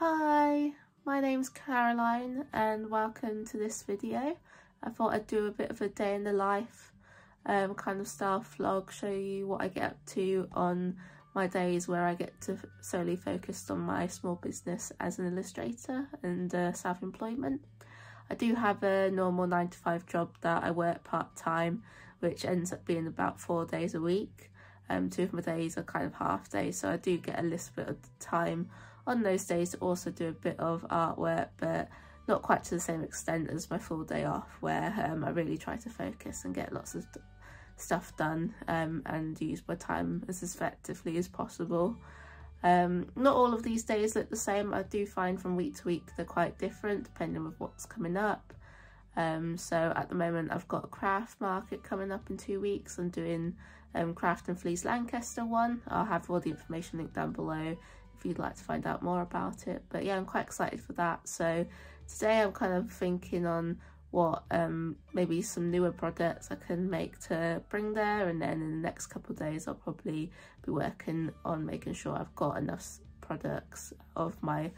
Hi, my name's Caroline and welcome to this video. I thought I'd do a bit of a day in the life um, kind of style vlog, show you what I get up to on my days where I get to solely focus on my small business as an illustrator and uh, self-employment. I do have a normal 9 to 5 job that I work part-time which ends up being about four days a week. Um, two of my days are kind of half days so I do get a little bit of time on those days to also do a bit of artwork but not quite to the same extent as my full day off where um, I really try to focus and get lots of stuff done um, and use my time as effectively as possible. Um, not all of these days look the same. I do find from week to week they're quite different depending on what's coming up. Um, so at the moment I've got a craft market coming up in two weeks. I'm doing um, Craft and Fleas Lancaster one. I'll have all the information linked down below if you'd like to find out more about it. But yeah, I'm quite excited for that. So today I'm kind of thinking on what um, maybe some newer products I can make to bring there and then in the next couple of days I'll probably be working on making sure I've got enough products of my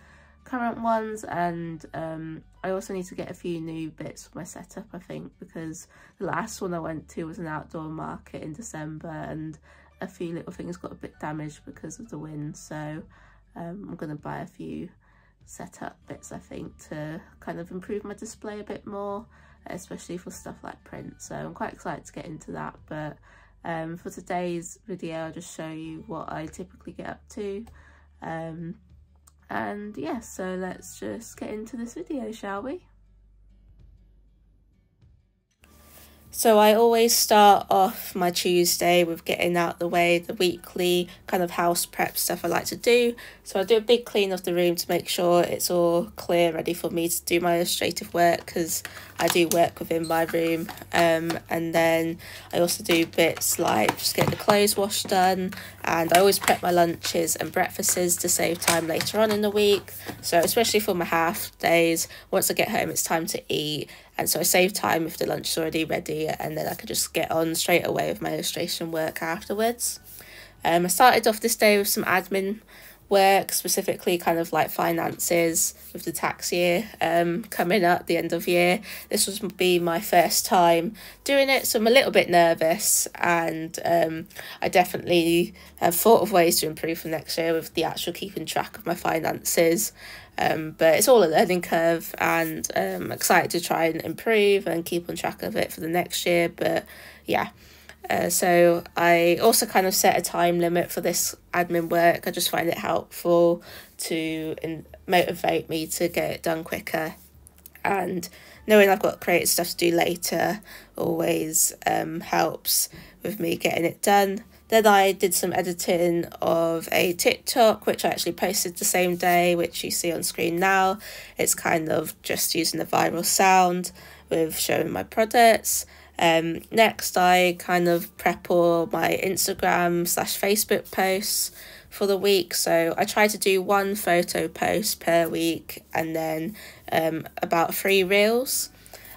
current ones and um, I also need to get a few new bits for my setup I think because the last one I went to was an outdoor market in December and a few little things got a bit damaged because of the wind so um, I'm going to buy a few setup bits I think to kind of improve my display a bit more especially for stuff like print. So I'm quite excited to get into that but um, for today's video I'll just show you what I typically get up to. Um, and yeah so let's just get into this video shall we So I always start off my Tuesday with getting out the way the weekly kind of house prep stuff I like to do. So I do a big clean of the room to make sure it's all clear, ready for me to do my illustrative work because I do work within my room. Um, and then I also do bits like just get the clothes washed done and I always prep my lunches and breakfasts to save time later on in the week. So especially for my half days, once I get home it's time to eat and so I save time if the lunch is already ready and then I could just get on straight away with my illustration work afterwards. Um, I started off this day with some admin work, specifically kind of like finances with the tax year um, coming up, the end of year. This was be my first time doing it, so I'm a little bit nervous and um, I definitely have thought of ways to improve for next year with the actual keeping track of my finances. Um, but it's all a learning curve and um, I'm excited to try and improve and keep on track of it for the next year. But yeah, uh, so I also kind of set a time limit for this admin work. I just find it helpful to in- motivate me to get it done quicker. And knowing I've got creative stuff to do later always um, helps with me getting it done. Then I did some editing of a TikTok, which I actually posted the same day, which you see on screen now. It's kind of just using the viral sound with showing my products. Um, next, I kind of prep all my Instagram slash Facebook posts for the week. So I try to do one photo post per week and then um, about three reels.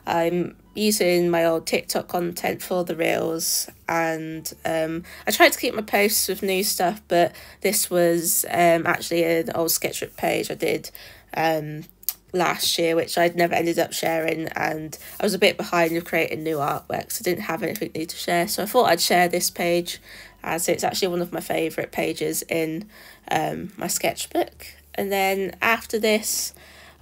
I'm using my old TikTok content for the reels and um, I tried to keep my posts with new stuff but this was um, actually an old sketchbook page I did um, last year which I'd never ended up sharing and I was a bit behind with creating new artwork so I didn't have anything new to share so I thought I'd share this page as it's actually one of my favourite pages in um, my sketchbook and then after this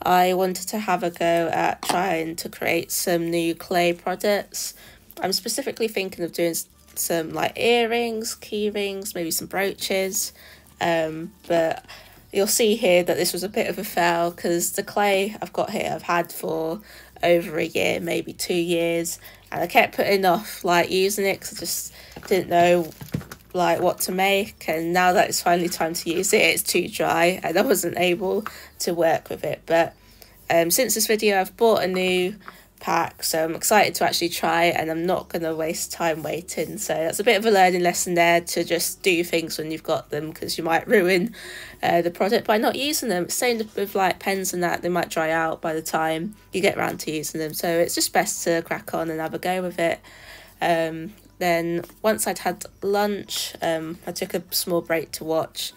I wanted to have a go at trying to create some new clay products. I'm specifically thinking of doing some like earrings, key rings, maybe some brooches. Um, but you'll see here that this was a bit of a fail because the clay I've got here I've had for over a year, maybe two years, and I kept putting off like using it because I just didn't know like what to make and now that it's finally time to use it it's too dry and I wasn't able to work with it but um, since this video I've bought a new pack so I'm excited to actually try it and I'm not going to waste time waiting. So that's a bit of a learning lesson there to just do things when you've got them because you might ruin uh, the product by not using them. Same with like pens and that they might dry out by the time you get around to using them. So it's just best to crack on and have a go with it. Um, then once I'd had lunch, um, I took a small break to watch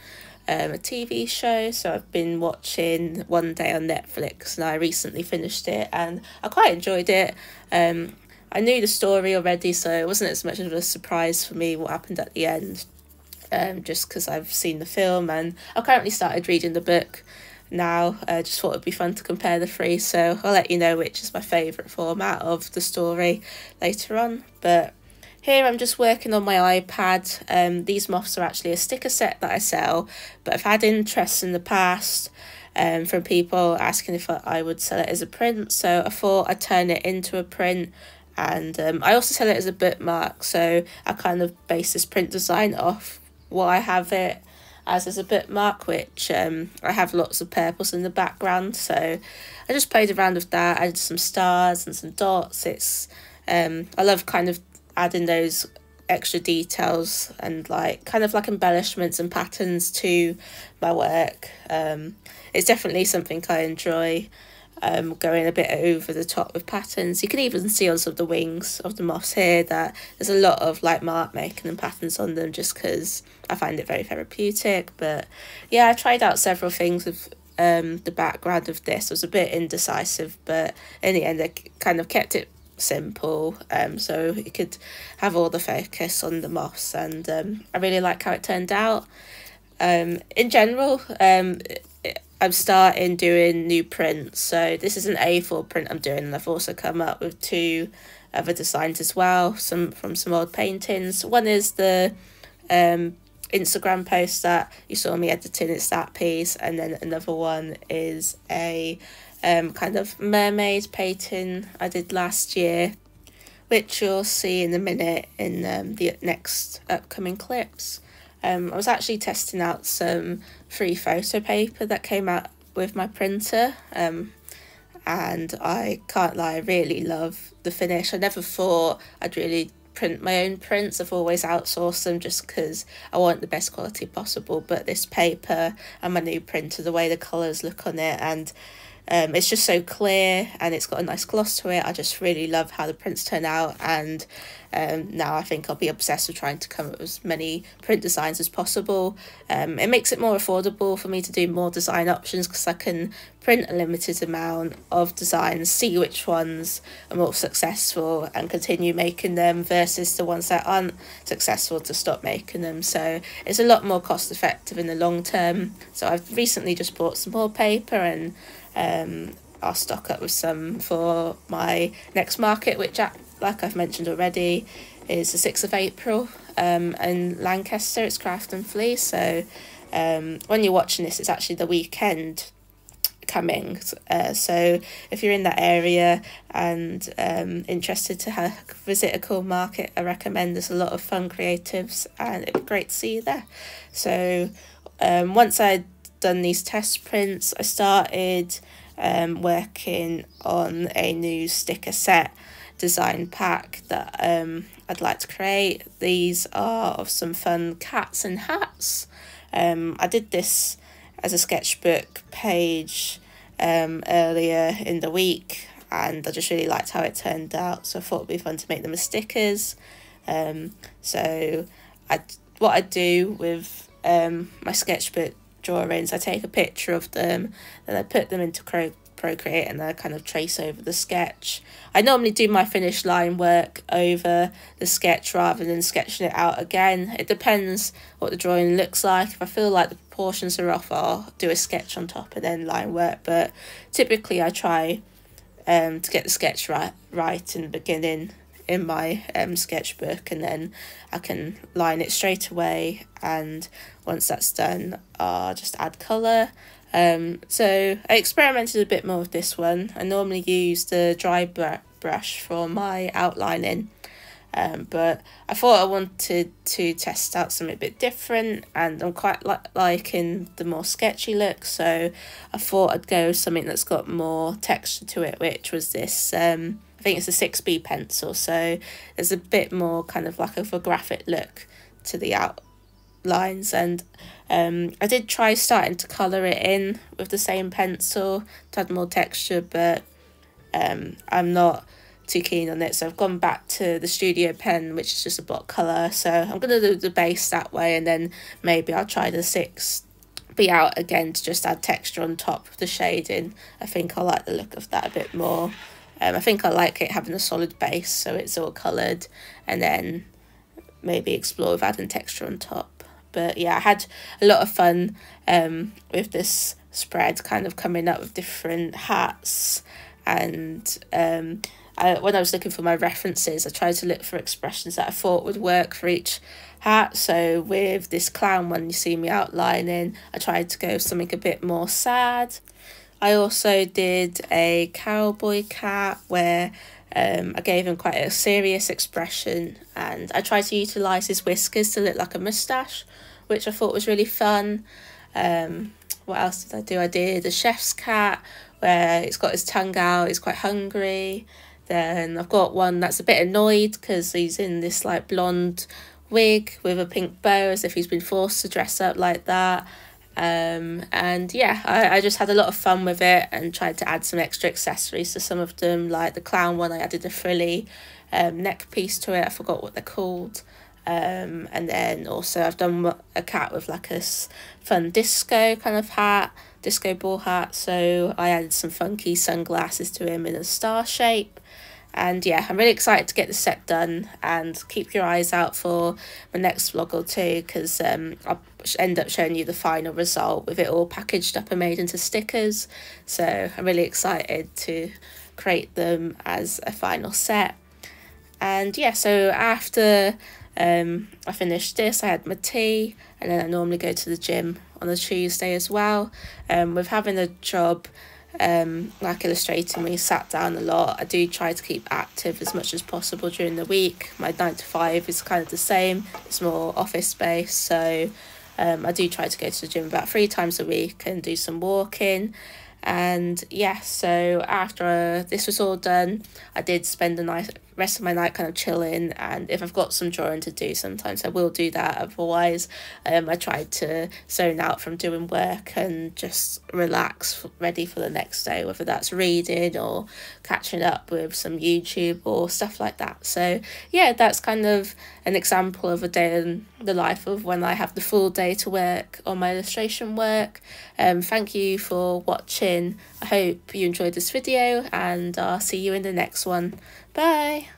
um, a TV show. So I've been watching One Day on Netflix and I recently finished it and I quite enjoyed it. Um, I knew the story already, so it wasn't as much of a surprise for me what happened at the end, um, just because I've seen the film and I've currently started reading the book now. I just thought it'd be fun to compare the three, so I'll let you know which is my favourite format of the story later on. But here I'm just working on my iPad. Um, these moths are actually a sticker set that I sell, but I've had interest in the past um, from people asking if I would sell it as a print, so I thought I'd turn it into a print and um, I also sell it as a bookmark. So I kind of base this print design off what I have it as as a bookmark which um, I have lots of purples in the background. So I just played around with that added some stars and some dots. It's um, I love kind of adding those extra details and like kind of like embellishments and patterns to my work um, it's definitely something I enjoy um, going a bit over the top with patterns. You can even see on some of the wings of the moths here that there's a lot of like mark making and patterns on them just because I find it very therapeutic. But yeah, I tried out several things with um, the background of this. I was a bit indecisive, but in the end I kind of kept it simple um so you could have all the focus on the moss and um I really like how it turned out um in general um I'm starting doing new prints. So this is an A4 print I'm doing and I've also come up with two other designs as well, some from some old paintings. One is the um, Instagram post that you saw me editing, it's that piece, and then another one is a um, kind of mermaid painting I did last year, which you'll see in a minute in um, the next upcoming clips. Um, I was actually testing out some free photo paper that came out with my printer um, and I can't lie, I really love the finish. I never thought I'd really print my own prints. I've always outsourced them just because I want the best quality possible. But this paper and my new printer, the way the colours look on it and um, it's just so clear and it's got a nice gloss to it. I just really love how the prints turn out and um, now I think I'll be obsessed with trying to come up with as many print designs as possible. Um, it makes it more affordable for me to do more design options because I can print a limited amount of designs, see which ones are more successful and continue making them versus the ones that aren't successful to stop making them. So it's a lot more cost effective in the long term. So I've recently just bought some more paper and um, I'll stock up with some for my next market, which, like I've mentioned already, is the 6th of April um, in Lancaster. It's Craft and Flea. So um, when you're watching this, it's actually the weekend coming. Uh, so if you're in that area and um, interested to have, visit a cool market, I recommend there's a lot of fun creatives and it'd be great to see you there. So um, once I'd done these test prints, I started um, working on a new sticker set design pack that um, I'd like to create. These are of some fun cats and hats. Um, I did this as a sketchbook page um, earlier in the week and I just really liked how it turned out so I thought it'd be fun to make them as stickers. Um, so I what I do with um, my sketchbook drawings. I take a picture of them, then I put them into Procreate and I kind of trace over the sketch. I normally do my finished line work over the sketch rather than sketching it out again. It depends what the drawing looks like. If I feel like the proportions are off, I'll do a sketch on top and then line work. But typically I try um, to get the sketch right, right in the beginning in my um, sketchbook and then I can line it straight away and once that's done I'll just add colour. Um, so I experimented a bit more with this one. I normally use the dry br brush for my outlining um, but I thought I wanted to test out something a bit different and I'm quite li liking the more sketchy look so I thought I'd go something that's got more texture to it which was this um, I think it's a 6B pencil, so there's a bit more kind of like of a graphic look to the outlines. And um, I did try starting to colour it in with the same pencil to add more texture, but um, I'm not too keen on it. So I've gone back to the studio pen, which is just a block colour. So I'm going to do the base that way, and then maybe I'll try the 6 be out again to just add texture on top of the shading. I think I like the look of that a bit more. Um, I think I like it having a solid base so it's all coloured and then maybe explore with adding texture on top. But yeah, I had a lot of fun um, with this spread kind of coming up with different hats and um, I, when I was looking for my references, I tried to look for expressions that I thought would work for each hat. So with this clown one you see me outlining, I tried to go something a bit more sad. I also did a cowboy cat where um, I gave him quite a serious expression and I tried to utilise his whiskers to look like a moustache, which I thought was really fun. Um, what else did I do? I did a chef's cat where it's got his tongue out, he's quite hungry. Then I've got one that's a bit annoyed because he's in this like blonde wig with a pink bow as if he's been forced to dress up like that. Um, and yeah, I, I just had a lot of fun with it and tried to add some extra accessories to some of them. Like the clown one, I added a frilly um, neck piece to it. I forgot what they're called. Um, and then also I've done a cat with like a fun disco kind of hat, disco ball hat. So I added some funky sunglasses to him in a star shape. And yeah, I'm really excited to get the set done and keep your eyes out for my next vlog or two because um, I'll end up showing you the final result with it all packaged up and made into stickers. So I'm really excited to create them as a final set. And yeah, so after um, I finished this, I had my tea and then I normally go to the gym on a Tuesday as well. Um, with having a job um, like illustrating we sat down a lot. I do try to keep active as much as possible during the week. My 9 to 5 is kind of the same, it's more office space, so um, I do try to go to the gym about three times a week and do some walking. And yeah, so after this was all done, I did spend the night rest of my night kind of chilling and if I've got some drawing to do sometimes I will do that. Otherwise um I try to zone out from doing work and just relax ready for the next day whether that's reading or catching up with some YouTube or stuff like that. So yeah that's kind of an example of a day in the life of when I have the full day to work on my illustration work. Um thank you for watching. I hope you enjoyed this video and I'll see you in the next one Bye.